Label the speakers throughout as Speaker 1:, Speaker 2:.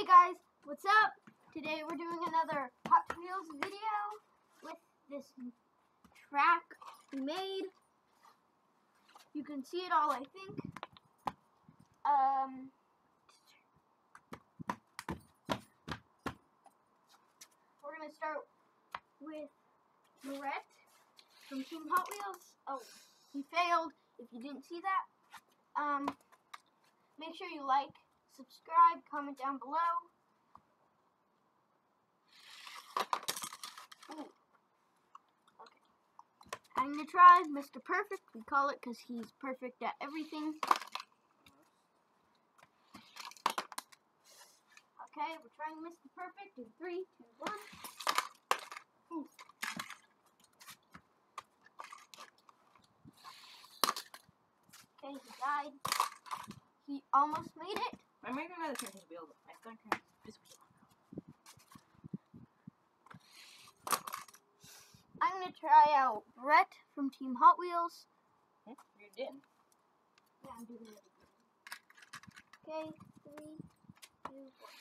Speaker 1: Hey guys, what's up? Today we're doing another Hot Wheels video with this track we made. You can see it all, I think. Um, we're gonna start with Brett from Team Hot Wheels. Oh, he failed. If you didn't see that, um, make sure you like, subscribe, comment down below. Ooh. Okay. I'm gonna try Mr. Perfect. We call it because he's perfect at everything. Okay, we're trying Mr. Perfect in three, two, one. Ooh. Okay, he died. He almost made it.
Speaker 2: I might another turn his wheel. I don't turn this wheel.
Speaker 1: I'm gonna try out Brett from Team Hot Wheels.
Speaker 2: Hmm? You did.
Speaker 1: Yeah, I'm doing it. Okay, three, two, one.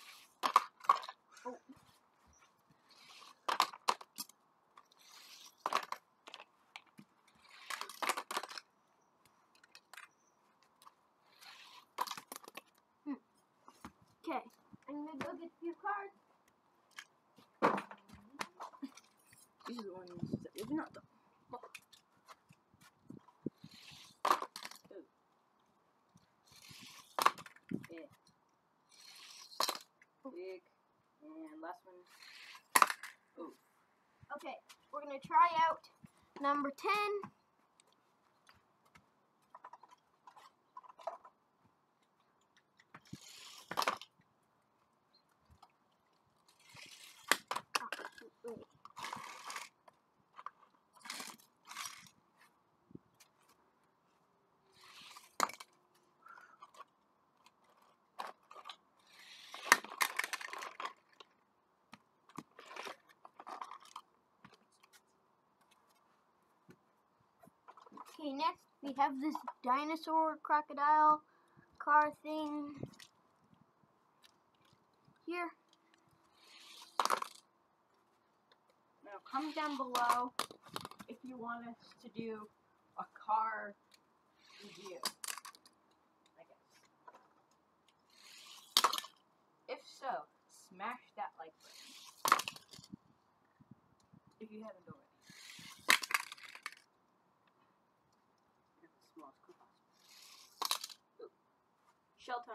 Speaker 1: Oh. Hmm. Okay, I'm gonna go get a few cards.
Speaker 2: These are the ones that we've not done. Look. Yeah. Big. And last one. Ooh.
Speaker 1: Okay, we're gonna try out number 10. Ah, wait. Okay, next we have this dinosaur crocodile car thing here.
Speaker 2: Now comment down below if you want us to do a car review. If so, smash that like button. If you haven't already. Get the smallest clip possible. Ooh. Shell time. Doo, doo, doo. Okay. Dump, dump, dump. Okay.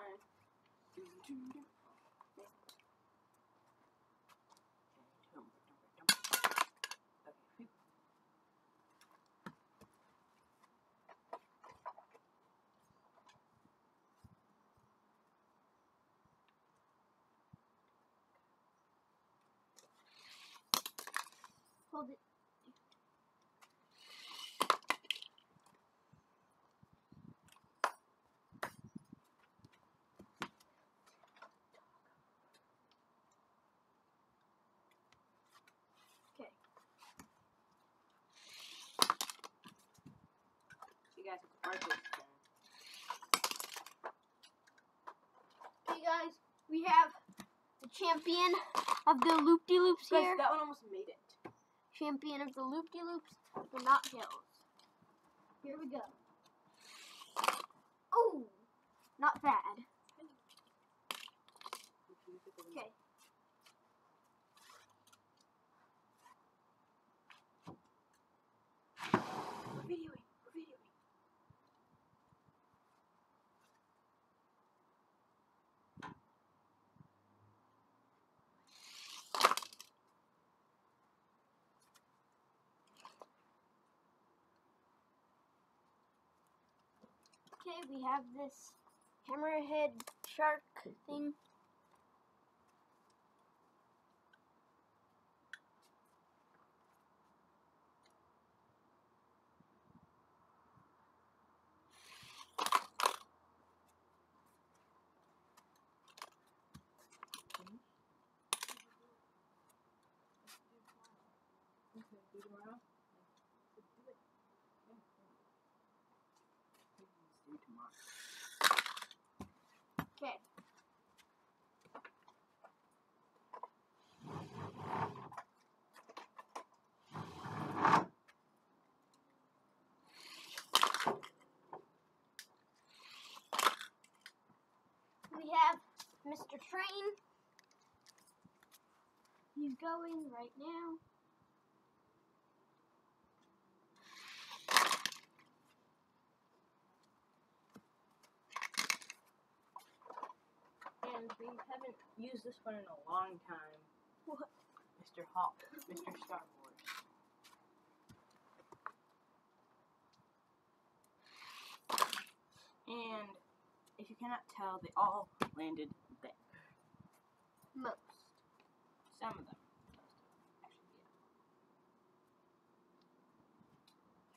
Speaker 1: Hold it.
Speaker 2: Guys have art this time.
Speaker 1: Guys, we have the champion of the loop-de-loops here.
Speaker 2: that one almost made it.
Speaker 1: Champion of the loop-de-loops, but not Hills. Here we go. Oh, not bad. Okay.
Speaker 2: We're videoing. We're videoing.
Speaker 1: Okay, we have this hammerhead shark thing.
Speaker 2: Okay, do tomorrow? Do it. Yeah. Let's do tomorrow.
Speaker 1: Okay. Mr. Train. He's going right now.
Speaker 2: And we haven't used this one in a long time.
Speaker 1: What?
Speaker 2: Mr. Hawk, Mr. Star Wars. And if you cannot tell, they all landed.
Speaker 1: Most.
Speaker 2: Some of them. Most of them, actually, yeah.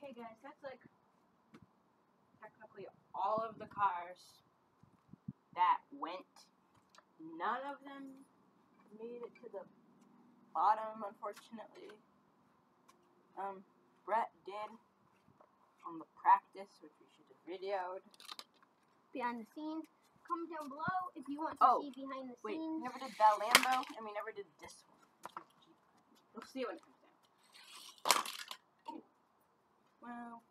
Speaker 2: Okay, guys, that's like technically all of the cars that went. None of them made it to the bottom, unfortunately. Um, Brett did on the practice, which we should have videoed.
Speaker 1: Behind the scenes. Comment down below if you want to
Speaker 2: Oh,
Speaker 1: see behind the
Speaker 2: Wait, we never did Bell Lambo, and we never did this one. We'll see it when it comes down. Well,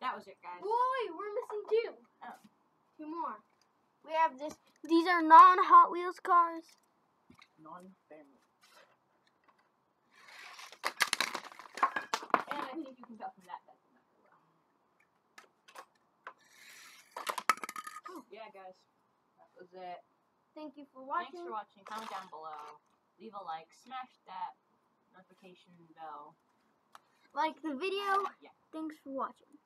Speaker 2: that was it, guys.
Speaker 1: Wait, we're missing two.
Speaker 2: Oh.
Speaker 1: Two more. We have this. These are non Hot Wheels cars.
Speaker 2: Non-family. And I think you can tell from that that's not very well. Oh, yeah, guys. That was it.
Speaker 1: Thank you for watching.
Speaker 2: Thanks for watching. Comment down below. Leave a like. Smash that notification bell.
Speaker 1: Like the video.
Speaker 2: Yeah.
Speaker 1: Thanks for watching.